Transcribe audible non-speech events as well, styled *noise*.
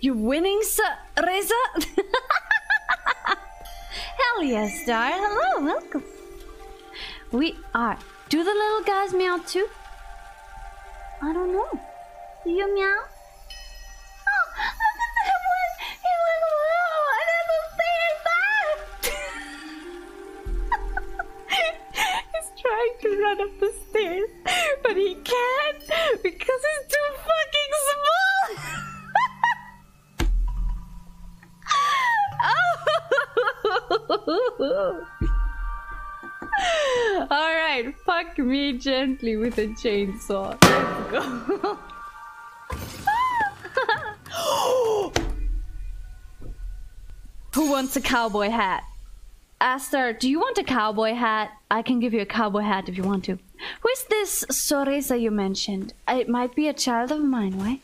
You winning, sir, Reza? Hell yes, Star. Hello, welcome. We are. Do the little guys meow too? I don't know. Do you meow? Oh, look at that one! He went low and then the stairs. He's trying to run up the stairs, oh. *laughs* All right, fuck me gently with a chainsaw. Let's go. *laughs* Who wants a cowboy hat? Aster, do you want a cowboy hat? I can give you a cowboy hat if you want to. Who is this Soresa you mentioned? It might be a child of mine, why?